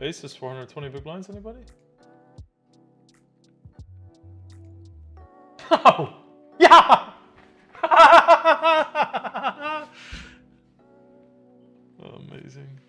Ace is 420 big blinds, anybody? Oh! Yeah! Amazing.